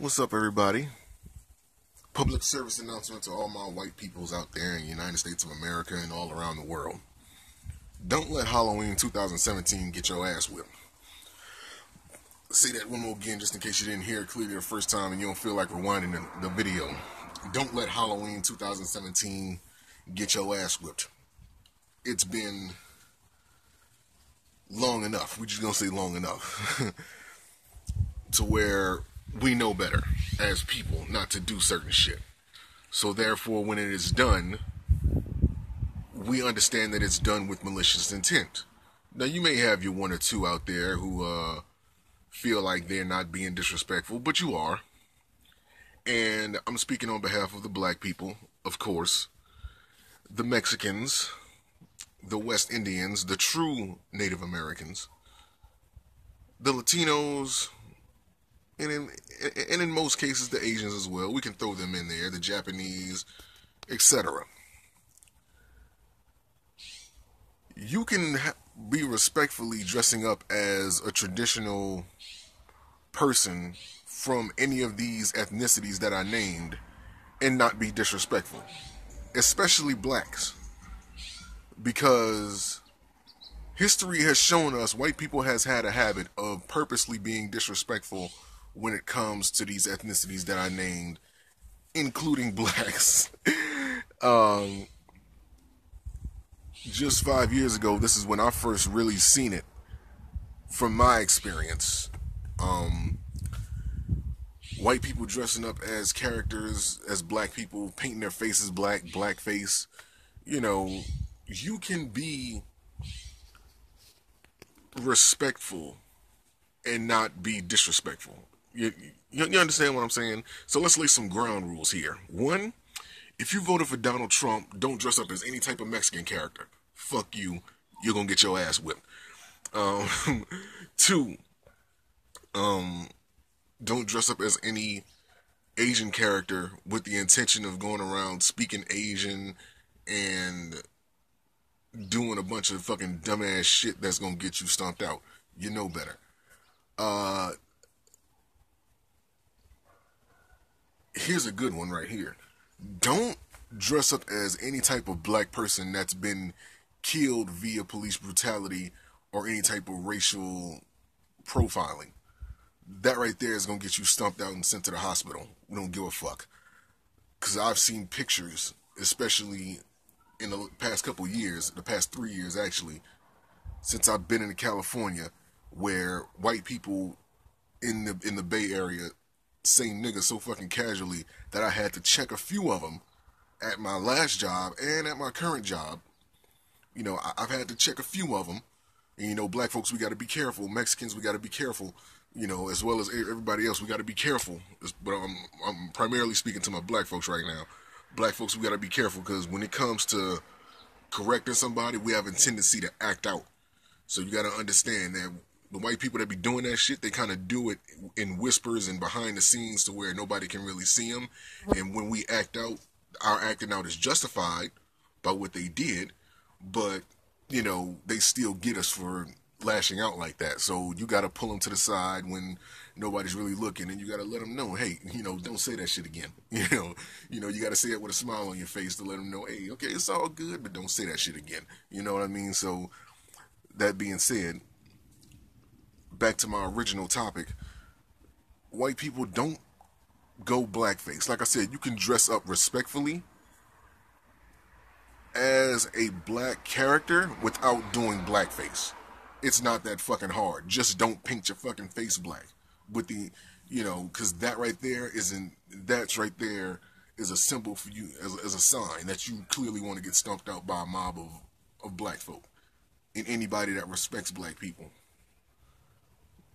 What's up, everybody? Public service announcement to all my white peoples out there in the United States of America and all around the world. Don't let Halloween 2017 get your ass whipped. Say that one more again just in case you didn't hear it clearly the first time and you don't feel like rewinding the, the video. Don't let Halloween 2017 get your ass whipped. It's been long enough. We're just gonna say long enough. to where we know better as people not to do certain shit. So therefore, when it is done, we understand that it's done with malicious intent. Now, you may have your one or two out there who uh, feel like they're not being disrespectful, but you are. And I'm speaking on behalf of the black people, of course, the Mexicans, the West Indians, the true Native Americans, the Latinos, and in and in most cases the Asians as well. We can throw them in there, the Japanese, etc. You can be respectfully dressing up as a traditional person from any of these ethnicities that I named and not be disrespectful, especially blacks, because history has shown us white people has had a habit of purposely being disrespectful when it comes to these ethnicities that I named, including blacks. um, just five years ago, this is when I first really seen it from my experience. Um, white people dressing up as characters, as black people, painting their faces black, blackface. You know, you can be respectful and not be disrespectful. You, you, understand what I'm saying? So let's lay some ground rules here. One, if you voted for Donald Trump, don't dress up as any type of Mexican character. Fuck you. You're gonna get your ass whipped. Um, two, um, don't dress up as any Asian character with the intention of going around speaking Asian and doing a bunch of fucking dumbass shit that's gonna get you stomped out. You know better. Uh, here's a good one right here. Don't dress up as any type of black person that's been killed via police brutality or any type of racial profiling. That right there is gonna get you stumped out and sent to the hospital. We don't give a fuck. Cause I've seen pictures, especially in the past couple years, the past three years actually, since I've been in California, where white people in the in the Bay Area same nigga so fucking casually that I had to check a few of them at my last job and at my current job. You know, I, have had to check a few of them. And, you know, black folks, we got to be careful. Mexicans, we got to be careful. You know, as well as everybody else, we got to be careful. But I'm, I'm primarily speaking to my black folks right now. Black folks, we got to be careful because when it comes to correcting somebody, we have a tendency to act out. So you got to understand that the white people that be doing that shit, they kind of do it in whispers and behind the scenes to where nobody can really see them. And when we act out, our acting out is justified by what they did, but you know they still get us for lashing out like that. So you got to pull them to the side when nobody's really looking, and you got to let them know, hey, you know, don't say that shit again. You know, you know, you got to say it with a smile on your face to let them know, hey, okay, it's all good, but don't say that shit again. You know what I mean? So that being said, back to my original topic, white people don't go blackface. Like I said, you can dress up respectfully as a black character without doing blackface. It's not that fucking hard. Just don't paint your fucking face black with the, you know, because that right there isn't, that's right there is a symbol for you as, as a sign that you clearly want to get stumped out by a mob of, of black folk and anybody that respects black people.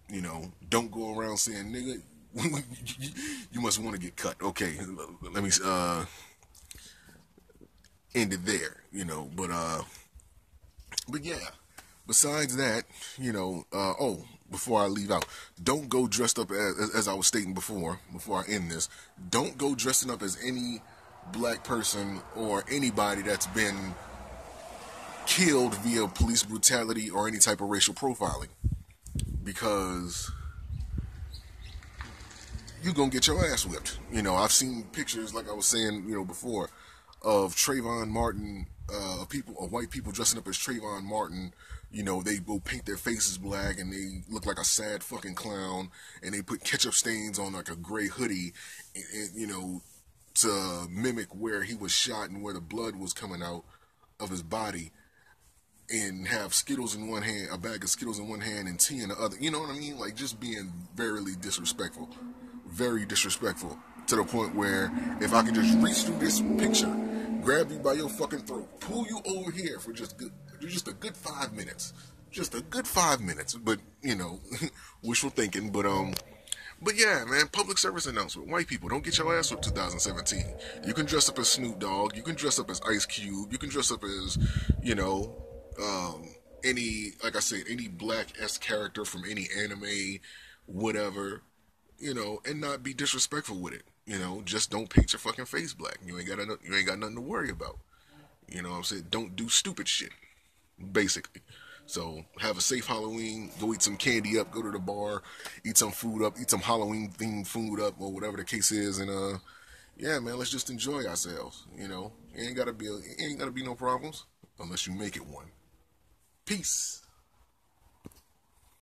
You know, don't go around saying, nigga, you must want to get cut. Okay, let me uh end it there, you know. But uh, but yeah. Besides that, you know, uh, oh, before I leave out, don't go dressed up as, as I was stating before. Before I end this, don't go dressing up as any black person or anybody that's been killed via police brutality or any type of racial profiling because you're gonna get your ass whipped. You know, I've seen pictures like I was saying, you know, before, of Trayvon Martin, uh, people, of white people dressing up as Trayvon Martin. You know, they go paint their faces black and they look like a sad fucking clown, and they put ketchup stains on like a gray hoodie, and, and you know, to mimic where he was shot and where the blood was coming out of his body and have Skittles in one hand, a bag of Skittles in one hand, and tea in the other. You know what I mean? Like just being very disrespectful, very disrespectful to the point where if I could just reach through this picture, grab you by your fucking throat, pull you over here for just good, just a good five minutes, just a good five minutes. But you know, wishful thinking. But um. But yeah, man, public service announcement. White people, don't get your ass up 2017. You can dress up as Snoop Dogg. You can dress up as Ice Cube. You can dress up as, you know, um, any, like I said, any black S character from any anime, whatever, you know, and not be disrespectful with it. You know, just don't paint your fucking face black. You ain't got you ain't got nothing to worry about. You know what I'm saying? Don't do stupid shit. Basically. So have a safe Halloween. Go eat some candy up. Go to the bar. Eat some food up. Eat some Halloween themed food up, or whatever the case is. And uh, yeah, man, let's just enjoy ourselves. You know, it ain't gotta be. It ain't gotta be no problems unless you make it one. Peace.